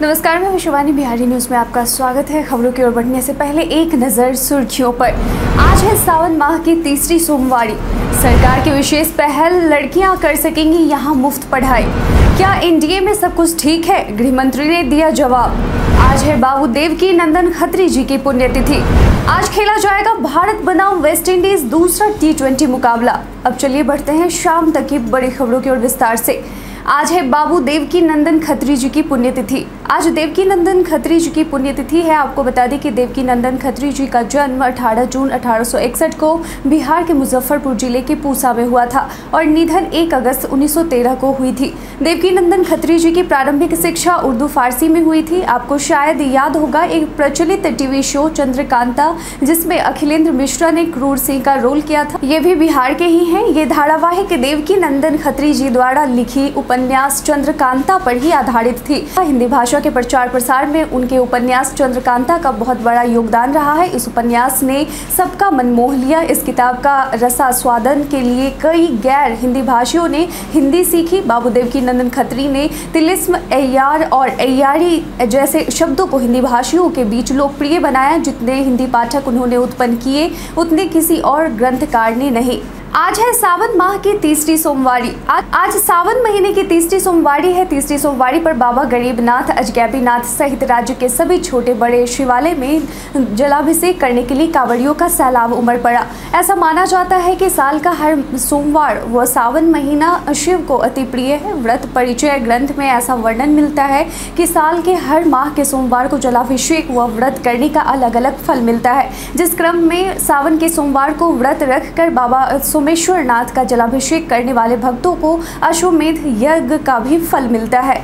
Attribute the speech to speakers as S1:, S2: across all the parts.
S1: नमस्कार, मैं शिवानी बिहारी न्यूज़ में आपका स्वागत है। खबरों की ओर बढ़ने से पहले एक नज़र सुर्खियों पर। आज है सावन माह की तीसरी सोमवारी। सरकार की विशेष पहल, लड़कियाँ कर सकेंगी यहाँ मुफ़्त पढ़ाई। क्या एनडीए में सब कुछ ठीक है? गृह मंत्री ने दिया जवाब। आज है बाबू देव की नंदन खत्री जी की पुण्यतिथि। आज खेला जाएगा भारत बनाम वेस्ट इंडीज दूसरा टी मुकाबला। अब चलिए बढ़ते हैं शाम तक की बड़ी खबरों की ओर विस्तार से। आज है बाबू देवकी नंदन खत्री जी की पुण्यतिथि। आज देवकी नंदन खत्री जी की पुण्यतिथि है। आपको बता दें कि देवकी नंदन खत्री जी का जन्म 18 जून 1861 को बिहार के मुजफ्फरपुर ज़िले के पूसा में हुआ था और निधन 1 अगस्त 1913 को हुई थी। देवकी नंदन खत्री जी की प्रारंभिक शिक्षा उर्दू फारसी में हुई थी। आपको शायद याद होगा, एक प्रचलित टीवी शो चंद्रकांता, जिसमें अखिलेंद्र मिश्रा ने क्रूर सिंह का रोल किया था। ये भी बिहार के ही है। ये धारावाहिक देवकी नंदन खत्री जी द्वारा लिखी उपन्यास चंद्रकांता पर ही आधारित थी। हिंदी भाषा के प्रचार प्रसार में उनके उपन्यास चंद्रकांता का बहुत बड़ा योगदान रहा है। इस उपन्यास ने सबका मन मोह लिया। इस किताब का रसा स्वादन के लिए कई गैर हिंदी भाषियों ने हिंदी सीखी। बाबूदेव की नंदन खत्री ने तिलिस्म एयार और एयारी जैसे शब्दों को हिंदी भाषियों के बीच लोकप्रिय बनाया। जितने हिंदी पाठक उन्होंने उत्पन्न किए, उतने किसी और ग्रंथकार ने नहीं। आज है सावन माह की तीसरी सोमवारी। आज, आज सावन महीने की तीसरी सोमवारी है। तीसरी सोमवारी पर बाबा गरीबनाथ अजगैबीनाथ सहित राज्य के सभी छोटे बड़े शिवालय में जलाभिषेक करने के लिए कांवड़ियों का सैलाब उमड़ पड़ा। ऐसा माना जाता है कि साल का हर सोमवार व सावन महीना शिव को अति प्रिय है। व्रत परिचय ग्रंथ में ऐसा वर्णन मिलता है कि साल के हर माह के सोमवार को जलाभिषेक व व्रत करने का अलग अलग फल मिलता है। जिस क्रम में सावन के सोमवार को व्रत रखकर बाबा सोमेश्वर नाथ का जलाभिषेक करने वाले भक्तों को अश्वमेध यज्ञ का भी फल मिलता है।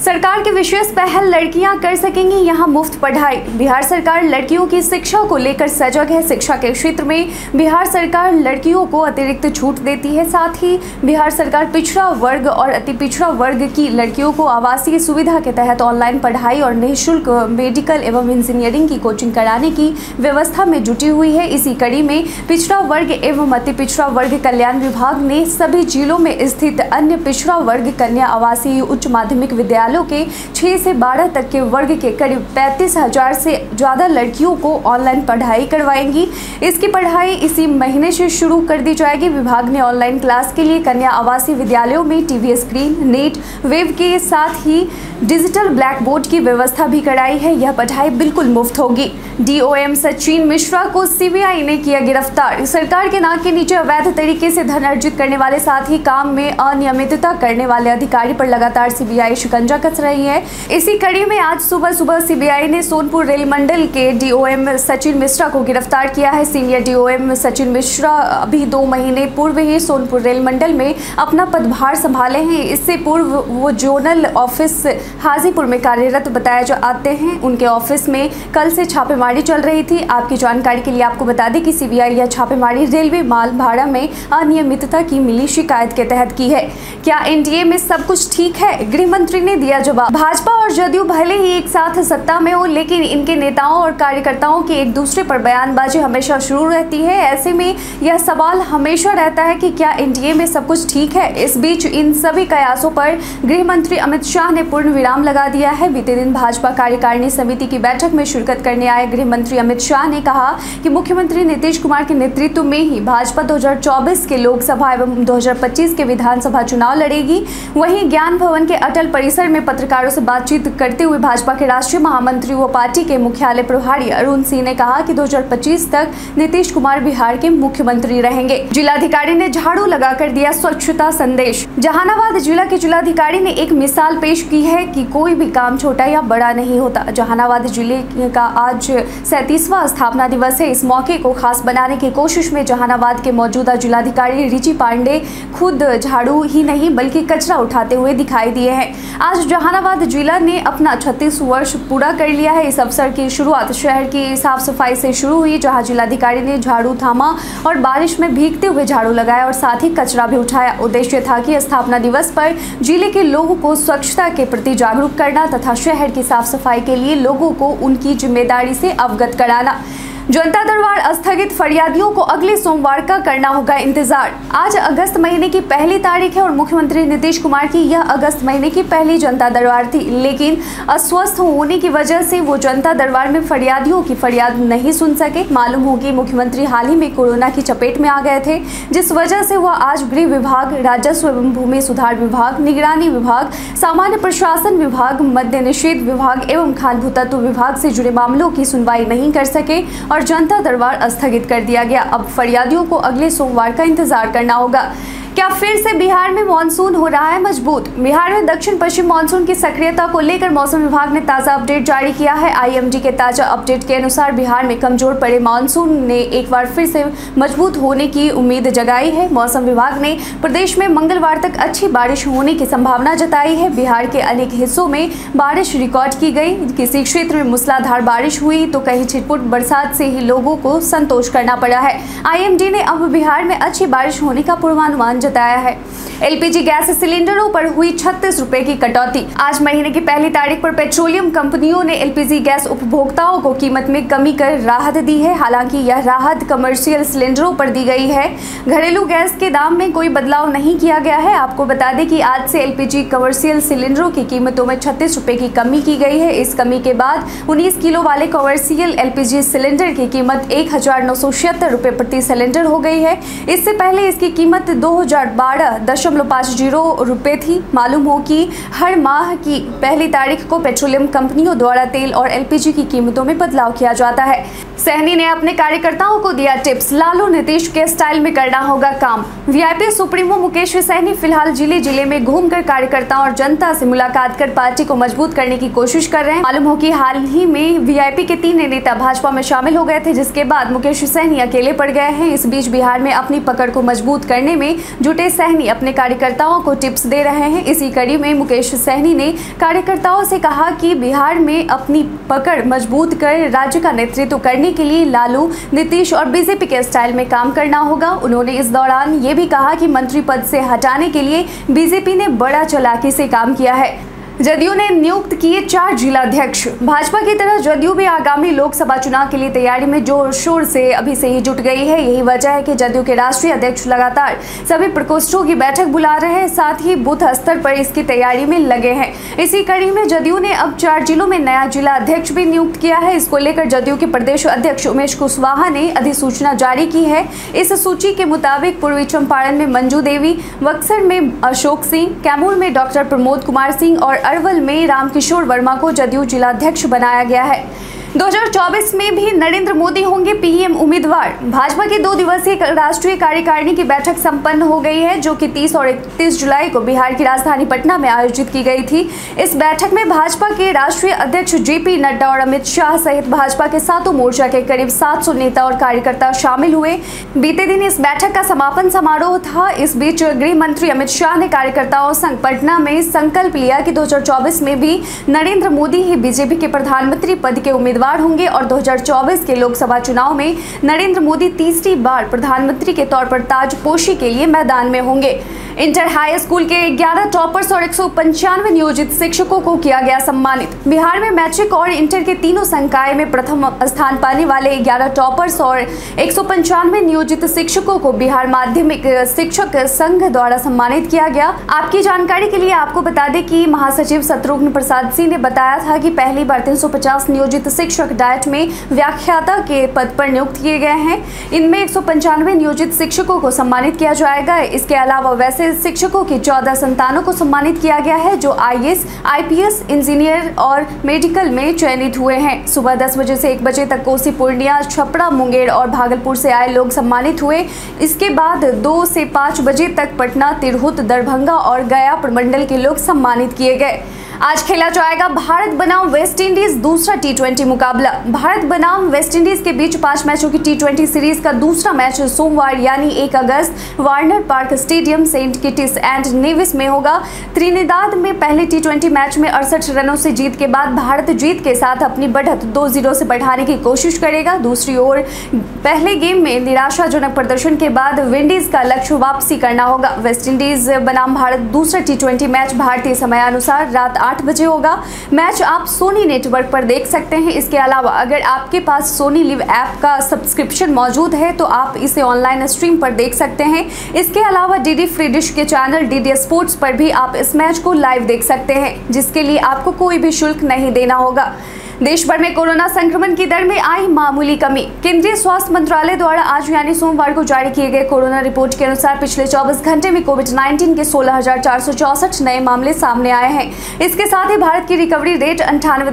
S1: सरकार की विशेष पहल लड़कियाँ कर सकेंगी, यहाँ मुफ़्त पढ़ाई। बिहार सरकार लड़कियों की शिक्षा को लेकर सजग है। शिक्षा के क्षेत्र में बिहार सरकार लड़कियों को अतिरिक्त छूट देती है। साथ ही बिहार सरकार पिछड़ा वर्ग और अति पिछड़ा वर्ग की लड़कियों को आवासीय सुविधा के तहत ऑनलाइन पढ़ाई और निःशुल्क मेडिकल एवं इंजीनियरिंग की कोचिंग कराने की व्यवस्था में जुटी हुई है। इसी कड़ी में पिछड़ा वर्ग एवं अति पिछड़ा वर्ग कल्याण विभाग ने सभी जिलों में स्थित अन्य पिछड़ा वर्ग कन्या आवासीय उच्च माध्यमिक विद्यालय विद्यालयों के 6 से 12 तक के वर्ग के करीब पैंतीस हज़ार से ज़्यादा लड़कियों को ऑनलाइन पढ़ाई करवाएँगी। इसकी पढ़ाई इसी महीने से शुरू कर दी जाएगी। विभाग ने ऑनलाइन क्लास के लिए कन्या आवासीय विद्यालयों में टीवी स्क्रीन, नेट, वेब के साथ ही डिजिटल ब्लैक बोर्ड की व्यवस्था भी कराई है। यह पढ़ाई बिल्कुल मुफ़्त होगी। डीओएम सचिन मिश्रा को सीबीआई ने किया गिरफ़्तार। सरकार के नाक के नीचे अवैध तरीके से धन अर्जित करने वाले साथ ही काम में अनियमितता करने वाले अधिकारी पर लगातार सीबीआई शिकंजा कस रही है। इसी कड़ी में आज सुबह सुबह सीबीआई ने सोनपुर रेल मंडल के डीओएम सचिन मिश्रा को गिरफ़्तार किया है। सीनियर डीओएम सचिन मिश्रा अभी दो महीने पूर्व ही सोनपुर रेल मंडल में अपना पदभार संभाले हैं। इससे पूर्व वो जोनल ऑफ़िस हाजीपुर में कार्यरत बताया जो आते हैं। उनके ऑफ़िस में कल से छापेमारी चल रही थी। आपकी जानकारी के लिए आपको बता दें कि सीबीआई यह छापेमारी रेलवे माल भाड़ा में अनियमितता की मिली शिकायत के तहत की है। क्या एनडीए में सब कुछ ठीक है? गृह मंत्री ने दिया जवाब भाजपा और जदयू भले ही एक साथ सत्ता में हो, लेकिन इनके नेताओं और कार्यकर्ताओं की एक दूसरे पर बयानबाजी हमेशा शुरू रहती है। ऐसे में यह सवाल हमेशा रहता है कि क्या एनडीए में सब कुछ ठीक है? इस बीच इन सभी कयासों पर गृह मंत्री अमित शाह ने पूर्ण विराम लगा दिया है। बीते दिन भाजपा कार्यकारिणी समिति की बैठक में शिरकत करने आए गृह मंत्री अमित शाह ने कहा कि मुख्यमंत्री नीतीश कुमार के नेतृत्व में ही भाजपा 2024 के लोकसभा एवं 2025 के विधानसभा चुनाव लड़ेगी। वहीं ज्ञान भवन के अटल परिसर में पत्रकारों से बातचीत करते हुए भाजपा के राष्ट्रीय महामंत्री व पार्टी के मुख्यालय प्रभारी अरुण सिंह ने कहा कि 2025 तक नीतीश कुमार बिहार के मुख्यमंत्री रहेंगे। जिलाधिकारी ने झाड़ू लगाकर दिया स्वच्छता संदेश। जहानाबाद जिला के जिलाधिकारी ने एक मिसाल पेश की है कि कोई भी काम छोटा या बड़ा नहीं होता। जहानाबाद ज़िले का आज सैतीसवा स्थापना दिवस है। इस मौके को खास बनाने की कोशिश में जहानाबाद के मौजूदा जिलाधिकारी रिची पांडे खुद झाड़ू ही नहीं, बल्कि कचरा उठाते हुए दिखाई दिए हैं। आज जहानाबाद जिला ने अपना 36 वर्ष पूरा कर लिया है। इस अवसर की शुरुआत शहर की साफ़ सफ़ाई से शुरू हुई। जहाँ जिलाधिकारी ने झाड़ू थामा और बारिश में भीगते हुए झाड़ू लगाया और साथ ही कचरा भी उठाया। उद्देश्य था कि स्थापना दिवस पर ज़िले के लोगों को स्वच्छता के प्रति जागरूक करना तथा शहर की साफ़ सफ़ाई के लिए लोगों को उनकी ज़िम्मेदारी से अवगत कराना। जनता दरबार स्थगित, फरियादियों को अगले सोमवार का करना होगा इंतज़ार। आज अगस्त महीने की पहली तारीख है और मुख्यमंत्री नीतीश कुमार की यह अगस्त महीने की पहली जनता दरबार थी। लेकिन अस्वस्थ होने की वजह से वो जनता दरबार में फरियादियों की फरियाद नहीं सुन सके। मालूम हो कि मुख्यमंत्री हाल ही में कोरोना की चपेट में आ गए थे, जिस वजह से वह आज गृह विभाग, राजस्व एवं भूमि सुधार विभाग, निगरानी विभाग, सामान्य प्रशासन विभाग, मद्य निषेध विभाग एवं खान भूतत्व विभाग से जुड़े मामलों की सुनवाई नहीं कर सके और जनता दरबार स्थगित कर दिया गया। अब फरियादियों को अगले सोमवार का इंतज़ार करना होगा। क्या फिर से बिहार में मानसून हो रहा है मज़बूत? बिहार में दक्षिण पश्चिम मानसून की सक्रियता को लेकर मौसम विभाग ने ताज़ा अपडेट जारी किया है। आईएमडी के ताज़ा अपडेट के अनुसार बिहार में कमज़ोर पड़े मानसून ने एक बार फिर से मज़बूत होने की उम्मीद जगाई है। मौसम विभाग ने प्रदेश में मंगलवार तक अच्छी बारिश होने की संभावना जताई है। बिहार के अनेक हिस्सों में बारिश रिकॉर्ड की गई। किसी क्षेत्र में मूसलाधार बारिश हुई तो कहीं छिटपुट बरसात से ही लोगों को संतोष करना पड़ा है। आईएमडी ने अब बिहार में अच्छी बारिश होने का पूर्वानुमान जताया है। एलपीजी गैस सिलेंडरों पर हुई छत्तीस रुपए की कटौती। आज महीने की पहली तारीख पर पेट्रोलियम कंपनियों ने एलपीजी गैस उपभोक्ताओं को कीमत में कमी कर राहत दी है। हालाँकि यह राहत कमर्शियल सिलेंडरों पर दी गई है। घरेलू गैस के दाम में कोई बदलाव नहीं किया गया है। आपको बता दें कि आज से एलपीजी कमर्शियल सिलेंडरों की कीमतों में छत्तीस रुपए की कमी की गई है। इस कमी के बाद उन्नीस किलो वाले कमर्शियल एलपीजी सिलेंडर की कीमत एक हज़ार प्रति सिलेंडर हो गई है। इससे पहले इसकी कीमत दो ज़ीरो रुपये थी। मालूम हो कि हर माह की पहली तारीख को पेट्रोलियम कंपनियों द्वारा तेल और एलपीजी की कीमतों में बदलाव किया जाता है। सहनी ने अपने कार्यकर्ताओं को दिया टिप्स। लालू नीतीश के स्टाइल में करना होगा काम। वीआईपी सुप्रीमो मुकेश सहनी फ़िलहाल ज़िले ज़िले में घूमकर कार्यकर्ताओं और जनता से मुलाकात कर पार्टी को मज़बूत करने की कोशिश कर रहे हैं। मालूम हो कि हाल ही में वीआईपी के तीन नेता भाजपा में शामिल हो गए थे, जिसके बाद मुकेश सहनी अकेले पड़ गए हैं। इस बीच बिहार में अपनी पकड़ को मज़बूत करने में जुटे सहनी अपने कार्यकर्ताओं को टिप्स दे रहे हैं। इसी कड़ी में मुकेश सहनी ने कार्यकर्ताओं से कहा कि बिहार में अपनी पकड़ मज़बूत कर राज्य का नेतृत्व करने के लिए लालू, नीतीश और बीजेपी के स्टाइल में काम करना होगा। उन्होंने इस दौरान ये भी कहा कि मंत्री पद से हटाने के लिए बीजेपी ने बड़ा चलाकी से काम किया है। जदयू ने नियुक्त किए चार जिलाध्यक्ष। भाजपा की तरह जदयू भी आगामी लोकसभा चुनाव के लिए तैयारी में ज़ोर शोर से अभी से ही जुट गई है। यही वजह है कि जदयू के राष्ट्रीय अध्यक्ष लगातार सभी प्रकोष्ठों की बैठक बुला रहे हैं, साथ ही बूथ स्तर पर इसकी तैयारी में लगे हैं। इसी कड़ी में जदयू ने अब चार जिलों में नया जिला अध्यक्ष भी नियुक्त किया है। इसको लेकर जदयू के प्रदेश अध्यक्ष उमेश कुशवाहा ने अधिसूचना जारी की है। इस सूची के मुताबिक पूर्वी चंपारण में मंजू देवी, बक्सर में अशोक सिंह, कैमूर में डॉक्टर प्रमोद कुमार सिंह और अरवल में रामकिशोर वर्मा को जदयू जिलाध्यक्ष बनाया गया है। 2024 में भी नरेंद्र मोदी होंगे पीएम उम्मीदवार। भाजपा की दो दिवसीय राष्ट्रीय कार्यकारिणी की बैठक संपन्न हो गई है, जो कि 30 और 31 जुलाई को बिहार की राजधानी पटना में आयोजित की गई थी। इस बैठक में भाजपा के राष्ट्रीय अध्यक्ष जेपी नड्डा और अमित शाह सहित भाजपा के सातों मोर्चा के करीब 700 नेता और कार्यकर्ता शामिल हुए। बीते दिन इस बैठक का समापन समारोह था। इस बीच गृह मंत्री अमित शाह ने कार्यकर्ताओं संग पटना में संकल्प लिया कि दो में भी नरेंद्र मोदी ही बीजेपी के प्रधानमंत्री पद के उम्मीदवार उम्मीदवार होंगे और 2024 के लोकसभा चुनाव में नरेंद्र मोदी तीसरी बार प्रधानमंत्री के तौर पर ताजपोशी के लिए मैदान में होंगे। इंटर हाई स्कूल के 11 टॉपर्स और एक सौ पंचानवे नियोजित शिक्षकों को किया गया सम्मानित। बिहार में मैट्रिक और इंटर के तीनों संकाय में प्रथम स्थान पाने वाले 11 टॉपर्स और एक सौ पंचानवे नियोजित शिक्षकों को बिहार माध्यमिक शिक्षक संघ द्वारा सम्मानित किया गया। आपकी जानकारी के लिए आपको बता दें कि महासचिव शत्रुघ्न प्रसाद सिंह ने बताया था कि पहली बार 350 नियोजित शिक्षक डायट में व्याख्याता के पद पर नियुक्त किए गए हैं। इनमें एक नियोजित शिक्षकों को सम्मानित किया जाएगा। इसके अलावा वैसे शिक्षकों की चौदह संतानों को सम्मानित किया गया है जो आईएएस, आईपीएस, इंजीनियर और मेडिकल में चयनित हुए हैं। सुबह दस बजे से एक बजे तक कोसी पूर्णिया छपड़ा मुंगेर और भागलपुर से आए लोग सम्मानित हुए। इसके बाद दो से पाँच बजे तक पटना तिरहुत दरभंगा और गया प्रमंडल के लोग सम्मानित किए गए। आज खेला जाएगा भारत बनाम वेस्ट इंडीज दूसरा टी ट्वेंटी मुकाबला। भारत बनाम वेस्ट इंडीज के बीच पाँच मैचों की टी ट्वेंटी सीरीज़ का दूसरा मैच सोमवार, यानी एक अगस्त, Warner Park stadium, Saint Kitts and Nevis में होगा। त्रिनिदाद में पहले टी ट्वेंटी मैच में अड़सठ रनों से जीत के बाद भारत जीत के साथ अपनी बढ़त दो ज़ीरो से बढ़ाने की कोशिश करेगा। दूसरी ओर, पहले गेम में निराशाजनक प्रदर्शन के बाद विंडीज का लक्ष्य वापसी करना होगा। वेस्ट इंडीज बनाम भारत दूसरा टी ट्वेंटी मैच भारतीय समयानुसार रात आठ बजे होगा। मैच आप सोनी नेटवर्क पर देख सकते हैं। इसके अलावा अगर आपके पास सोनी लिव ऐप का सब्सक्रिप्शन मौजूद है तो आप इसे ऑनलाइन स्ट्रीम पर देख सकते हैं। इसके अलावा डी फ्री डिश के चैनल डी स्पोर्ट्स पर भी आप इस मैच को लाइव देख सकते हैं, जिसके लिए आपको कोई भी शुल्क नहीं देना होगा। देश भर में कोरोना संक्रमण की दर में आई मामूली कमी। केंद्रीय स्वास्थ्य मंत्रालय द्वारा आज यानी सोमवार को जारी किए गए कोरोना रिपोर्ट के अनुसार पिछले 24 घंटे में कोविड 19 के सोलह नए मामले सामने आए हैं। इसके साथ ही भारत की रिकवरी रेट अंठानवे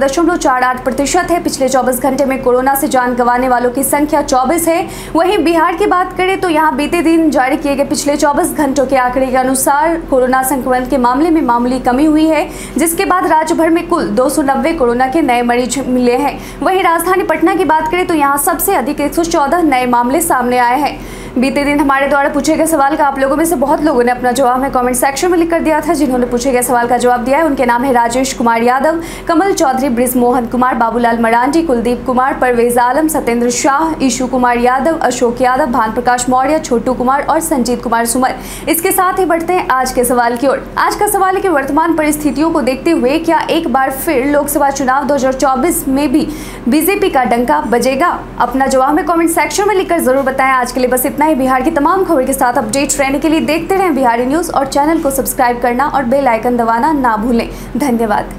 S1: प्रतिशत है। पिछले चौबीस घंटे में कोरोना से जान गंवाने वालों की संख्या चौबीस है। वहीं बिहार की बात करें तो यहाँ बीते दिन जारी किए गए पिछले चौबीस घंटों के आंकड़े के अनुसार कोरोना संक्रमण के मामले में मामूली कमी हुई है, जिसके बाद राज्य भर में कुल दो सौ नब्बे कोरोना के नए मरीज़ मिले हैं। वहीं राजधानी पटना की बात करें तो यहाँ सबसे अधिक एक सौ चौदह नए मामले सामने आए हैं। बीते दिन हमारे द्वारा पूछे गए सवाल का आप लोगों में से बहुत लोगों ने अपना जवाब हमें कमेंट सेक्शन में लिख कर दिया था। जिन्होंने पूछे गए सवाल का जवाब दिया है, उनके नाम है राजेश कुमार यादव, कमल चौधरी ब्रिज मोहन कुमार, बाबूलाल मरांडी, कुलदीप कुमार, परवेज आलम सत्येंद्र शाह, ईशु कुमार यादव, अशोक यादव भान प्रकाश मौर्य, छोटू कुमार और संजीत कुमार सुमर इसके साथ ही बढ़ते हैं आज के सवाल की ओर। आज का सवाल है कि वर्तमान परिस्थितियों को देखते हुए क्या एक बार फिर लोकसभा चुनाव दो हज़ार चौबीस में भी बीजेपी का डंका बजेगा? अपना जवाब में कॉमेंट सेक्शन में लिखकर ज़रूर बताएँ। आज के लिए बस इतना ही बिहार की तमाम खबर के साथ अपडेट रहने के लिए देखते रहें बिहारी न्यूज़ और चैनल को सब्सक्राइब करना और बेल आइकन दबाना ना भूलें। धन्यवाद।